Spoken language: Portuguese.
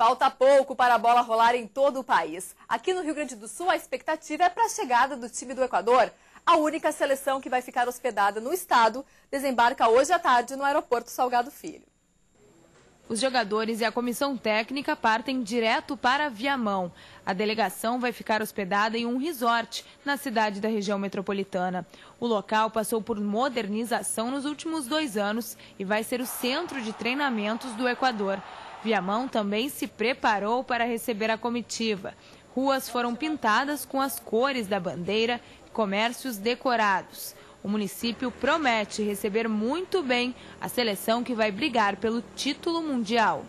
Falta pouco para a bola rolar em todo o país. Aqui no Rio Grande do Sul, a expectativa é para a chegada do time do Equador. A única seleção que vai ficar hospedada no estado desembarca hoje à tarde no aeroporto Salgado Filho. Os jogadores e a comissão técnica partem direto para Viamão. A delegação vai ficar hospedada em um resort na cidade da região metropolitana. O local passou por modernização nos últimos dois anos e vai ser o centro de treinamentos do Equador. Viamão também se preparou para receber a comitiva. Ruas foram pintadas com as cores da bandeira e comércios decorados. O município promete receber muito bem a seleção que vai brigar pelo título mundial.